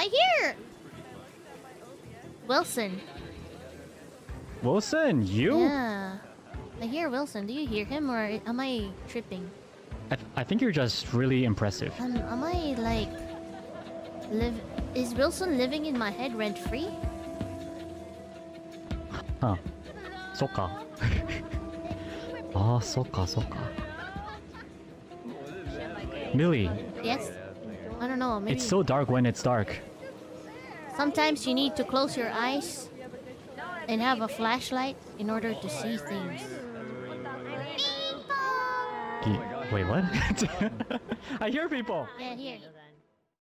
I hear. Wilson. Wilson, you? Yeah. I hear Wilson. Do you hear him or am I tripping? I, th I think you're just really impressive. Um, am I like... Live... Is Wilson living in my head rent-free? Huh. Soka. ah, soka, soka. Millie. Yes? I don't know, maybe... It's so dark when it's dark sometimes you need to close your eyes and have a flashlight in order to see things. Wait, what? I hear people! Yeah, here.